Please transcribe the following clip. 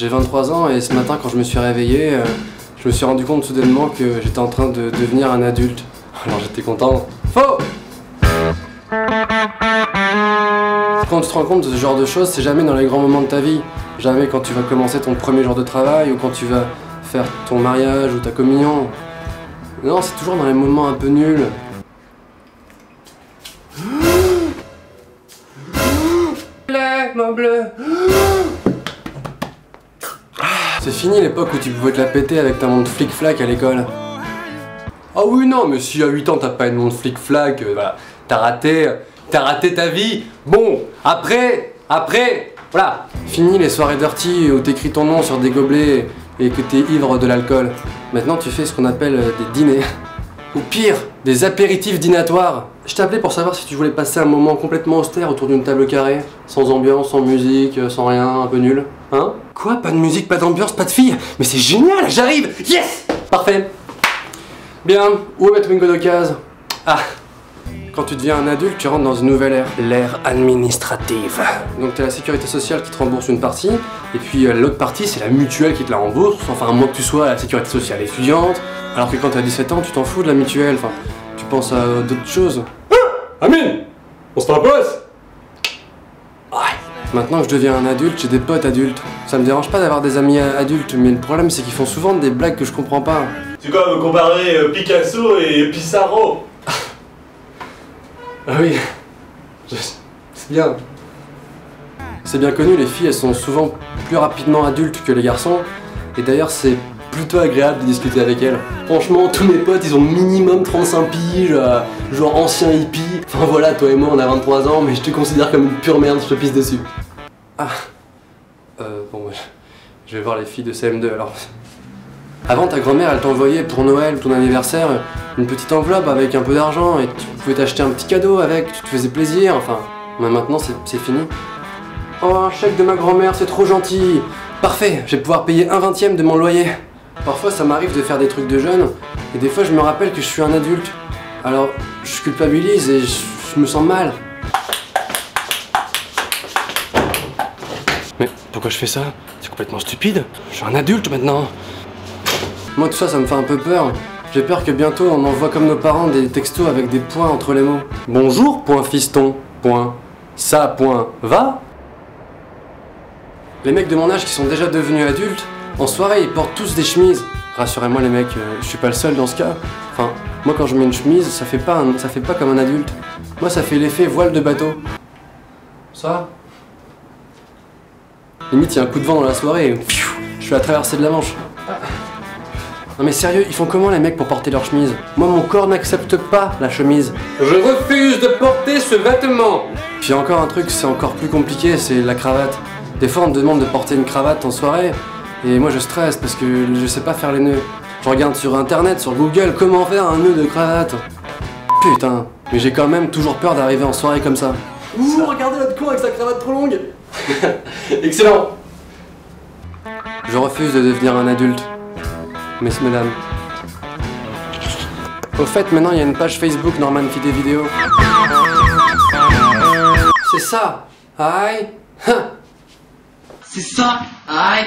J'ai 23 ans et ce matin quand je me suis réveillé, euh, je me suis rendu compte soudainement que j'étais en train de devenir un adulte. Alors j'étais content. Faux Quand tu te rends compte de ce genre de choses, c'est jamais dans les grands moments de ta vie. Jamais quand tu vas commencer ton premier jour de travail ou quand tu vas faire ton mariage ou ta communion. Non, c'est toujours dans les moments un peu nuls. Bleu, mon bleu. C'est fini l'époque où tu pouvais te la péter avec ta montre flic-flac à l'école. Ah oui non, mais si à 8 ans t'as pas une montre flic-flac, euh, voilà, t'as raté, t'as raté ta vie. Bon, après, après, voilà, fini les soirées dirty où t'écris ton nom sur des gobelets et que t'es ivre de l'alcool. Maintenant tu fais ce qu'on appelle euh, des dîners. Ou pire, des apéritifs dînatoires. Je t'appelais pour savoir si tu voulais passer un moment complètement austère autour d'une table carrée, sans ambiance, sans musique, euh, sans rien, un peu nul. Hein? Quoi Pas de musique, pas d'ambiance, pas de filles? Mais c'est génial, j'arrive! Yes! Parfait! Bien, où est ma Twingo d'occasion? Ah! Quand tu deviens un adulte, tu rentres dans une nouvelle ère, l'ère administrative. Donc t'as la sécurité sociale qui te rembourse une partie, et puis euh, l'autre partie c'est la mutuelle qui te la rembourse, enfin à moins que tu sois à la sécurité sociale étudiante, alors que quand t'as 17 ans, tu t'en fous de la mutuelle, enfin tu penses à d'autres choses. Amine On se Ouais. Maintenant que je deviens un adulte, j'ai des potes adultes. Ça me dérange pas d'avoir des amis adultes, mais le problème c'est qu'ils font souvent des blagues que je comprends pas. C'est comme comparer euh, Picasso et Pissarro? Ah oui, c'est bien. C'est bien connu, les filles elles sont souvent plus rapidement adultes que les garçons. Et d'ailleurs c'est plutôt agréable de discuter avec elles. Franchement, tous mes potes ils ont minimum 35 piges, euh, genre ancien hippie. Enfin voilà, toi et moi on a 23 ans, mais je te considère comme une pure merde, je te pisse dessus. Ah. Euh, bon, je vais voir les filles de CM2 alors. Avant, ta grand-mère, elle t'envoyait pour Noël ou ton anniversaire une petite enveloppe avec un peu d'argent et tu pouvais t'acheter un petit cadeau avec, tu te faisais plaisir, enfin. Mais maintenant, c'est fini. Oh, un chèque de ma grand-mère, c'est trop gentil Parfait, je vais pouvoir payer un vingtième de mon loyer. Parfois, ça m'arrive de faire des trucs de jeune, et des fois, je me rappelle que je suis un adulte. Alors, je culpabilise et je, je me sens mal. Mais pourquoi je fais ça? C'est complètement stupide. Je suis un adulte maintenant. Moi, tout ça, ça me fait un peu peur. J'ai peur que bientôt on envoie comme nos parents des textos avec des points entre les mots. Bonjour, point fiston, point. Ça, point. Va Les mecs de mon âge qui sont déjà devenus adultes, en soirée, ils portent tous des chemises. Rassurez-moi les mecs, euh, je suis pas le seul dans ce cas. Enfin, moi quand je mets une chemise, ça fait pas, un- ça fait pas comme un adulte. Moi, ça fait l'effet voile de bateau. Ça Limite, il y a un coup de vent dans la soirée et pfiou, je fais la traversée de la Manche. Non mais sérieux, ils font comment les mecs pour porter leur chemise Moi mon corps n'accepte pas la chemise. Je refuse de porter ce vêtement Puis encore un truc, c'est encore plus compliqué, c'est la cravate. Des fois on me demande de porter une cravate en soirée, et moi je stresse parce que je sais pas faire les nœuds. Je regarde sur internet, sur Google, comment faire un nœud de cravate. Putain, mais j'ai quand même toujours peur d'arriver en soirée comme ça. Ouh, regardez l'autre con avec sa cravate trop longue Excellent Je refuse de devenir un adulte. Messieurs, mesdames. Au fait, maintenant il y a une page Facebook Norman fait des vidéos. C'est ça Aïe. C'est ça Aïe